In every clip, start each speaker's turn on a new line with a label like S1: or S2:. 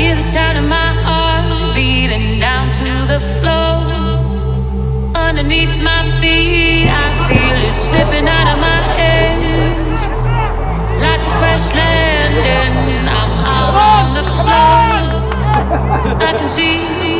S1: Hear the sound of my heart beating down to the floor. Underneath my feet, I feel it slipping out of my hands. Like a crash landing, I'm out on the floor. I can see.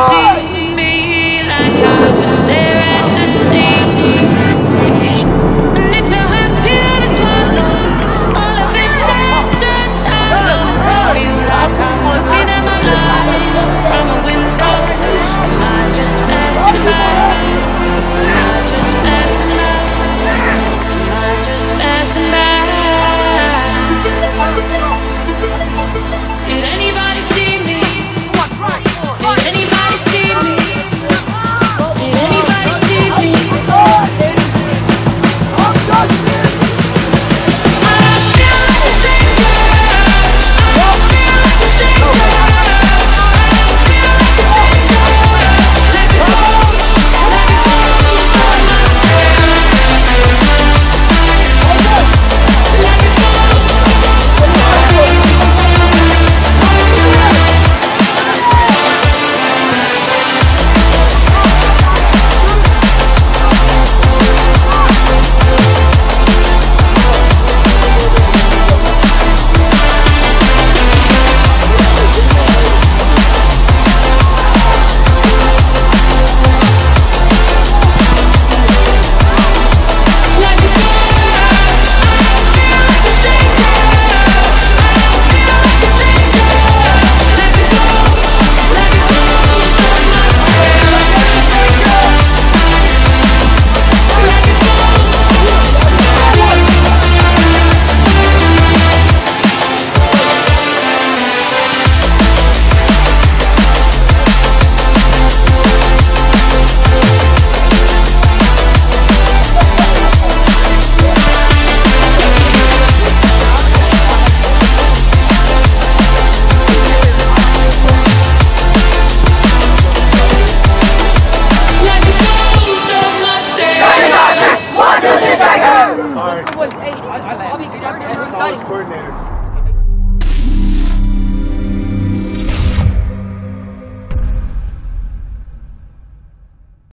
S1: チ。college coordinator.